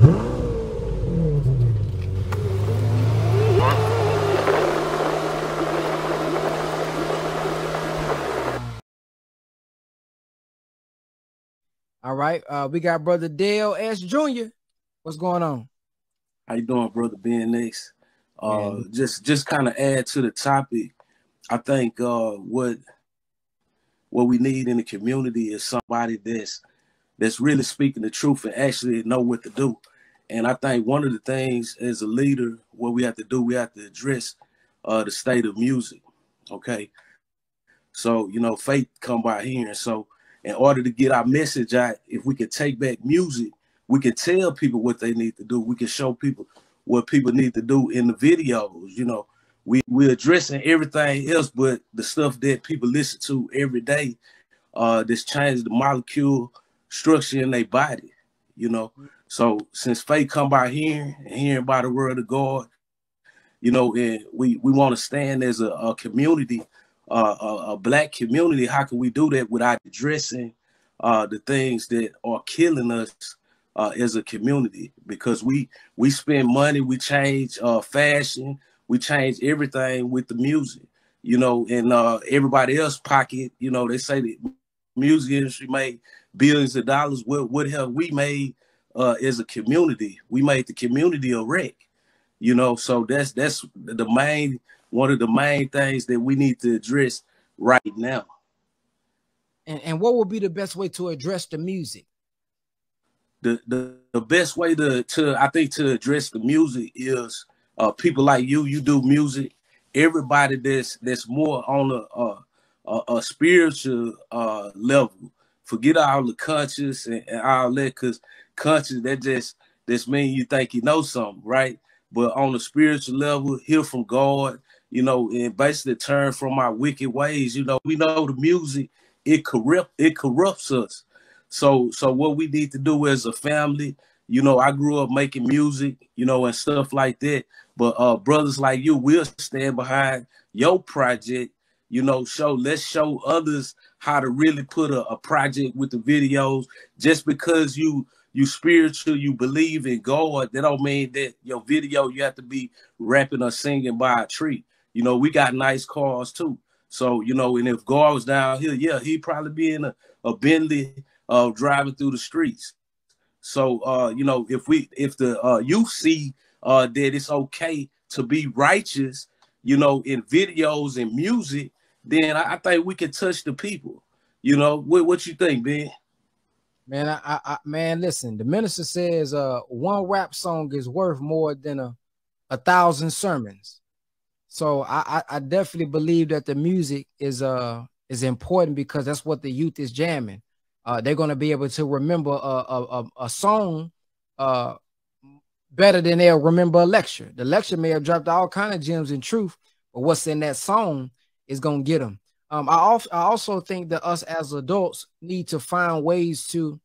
All right. Uh, we got brother Dale S. Jr. What's going on? How you doing, brother Ben X? Uh, just just kind of add to the topic. I think uh, what what we need in the community is somebody that's that's really speaking the truth and actually know what to do. And I think one of the things as a leader, what we have to do, we have to address uh, the state of music. Okay. So, you know, faith come by hearing. So in order to get our message out, if we can take back music, we can tell people what they need to do. We can show people what people need to do in the videos. You know, we we're addressing everything else, but the stuff that people listen to every day, uh, that's changed the molecule structure in their body. You know, so since faith come by hearing and hearing by the word of God, you know, and we we want to stand as a, a community uh, a, a, black community, how can we do that without addressing uh, the things that are killing us uh, as a community? Because we we spend money, we change uh, fashion, we change everything with the music, you know, and uh, everybody else pocket. You know, they say the music industry made billions of dollars. What what have we made uh, as a community? We made the community a wreck. You know, so that's that's the main one of the main things that we need to address right now. And, and what would be the best way to address the music? The, the, the best way to, to I think to address the music is uh, people like you. You do music. Everybody that's that's more on a a, a spiritual uh, level. Forget all the conscious and, and all that, cause that just this mean you think you know something, right? But on a spiritual level, hear from God, you know, and basically turn from our wicked ways. You know, we know the music it corrupt it corrupts us. So so what we need to do as a family, you know, I grew up making music, you know, and stuff like that. But uh brothers like you will stand behind your project, you know, show let's show others how to really put a, a project with the videos just because you you spiritual, you believe in God, that don't mean that your video you have to be rapping or singing by a tree. You know, we got nice cars too. So, you know, and if God was down here, yeah, he'd probably be in a, a Bentley uh driving through the streets. So uh, you know, if we if the uh youth see uh that it's okay to be righteous, you know, in videos and music, then I, I think we can touch the people. You know, what what you think, Ben? Man, I, I, man, listen. The minister says, uh, one rap song is worth more than a, a thousand sermons. So I, I definitely believe that the music is uh is important because that's what the youth is jamming. Uh, they're gonna be able to remember a a, a, a song uh better than they'll remember a lecture. The lecture may have dropped all kind of gems in truth, but what's in that song is gonna get them. Um, I, also, I also think that us as adults need to find ways to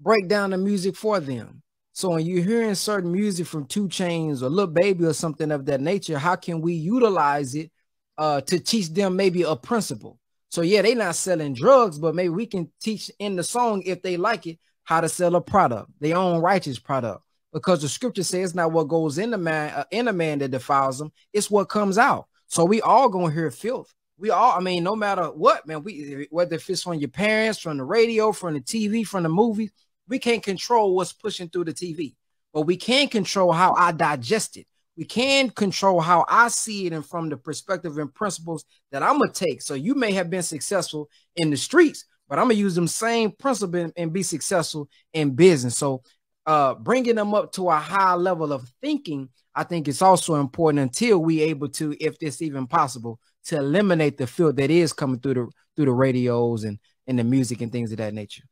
break down the music for them. So when you're hearing certain music from 2 Chainz or Lil Baby or something of that nature, how can we utilize it uh, to teach them maybe a principle? So yeah, they're not selling drugs, but maybe we can teach in the song if they like it how to sell a product, their own righteous product, because the scripture says not what goes in the man uh, in a man that defiles them, it's what comes out. So we all gonna hear filth. We all, I mean, no matter what, man, we whether if it's from your parents, from the radio, from the TV, from the movies, we can't control what's pushing through the TV, but we can control how I digest it. We can control how I see it and from the perspective and principles that I'm gonna take. So you may have been successful in the streets, but I'm gonna use them same principle and be successful in business. So uh, bringing them up to a high level of thinking, I think it's also important until we able to, if this even possible, to eliminate the filth that is coming through the through the radios and and the music and things of that nature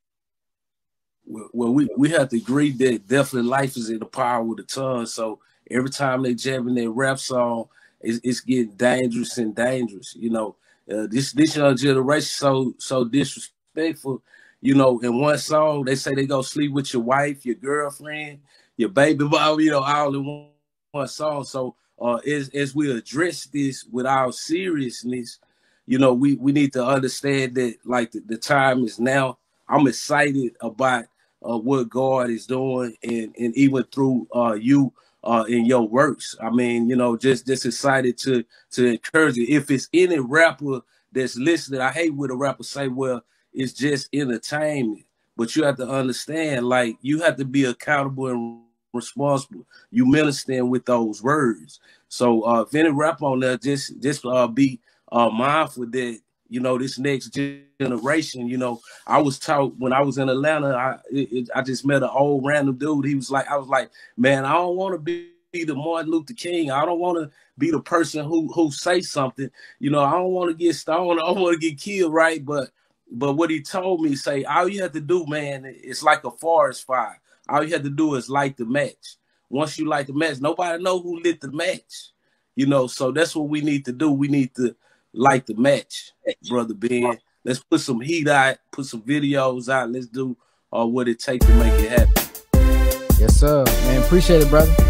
well, we, we have to agree that definitely life is in the power of the tongue. So every time they jamming their rap song, it's, it's getting dangerous and dangerous. You know, uh, this this young generation so so disrespectful. You know, in one song they say they go sleep with your wife, your girlfriend, your baby mom. You know, all in one, one song. So uh, as as we address this with our seriousness, you know, we we need to understand that like the, the time is now. I'm excited about uh, what God is doing, and and even through uh, you uh, in your works. I mean, you know, just just excited to to encourage you. If it's any rapper that's listening, I hate when a rapper say, "Well, it's just entertainment," but you have to understand, like, you have to be accountable and responsible. You minister with those words. So, uh, if any rap on there, just just uh, be uh, mindful that you know this next generation. You know, I was taught when I was in Atlanta. I it, I just met an old random dude. He was like, I was like, man, I don't want to be the Martin Luther King. I don't want to be the person who who say something. You know, I don't want to get stoned. I don't want to get killed, right? But but what he told me, say, all you have to do, man, it's like a forest fire. All you have to do is light the match. Once you light the match, nobody know who lit the match. You know, so that's what we need to do. We need to light the match, brother Ben. Let's put some heat out, put some videos out. Let's do uh, what it takes to make it happen. Yes, sir. Man, appreciate it, brother.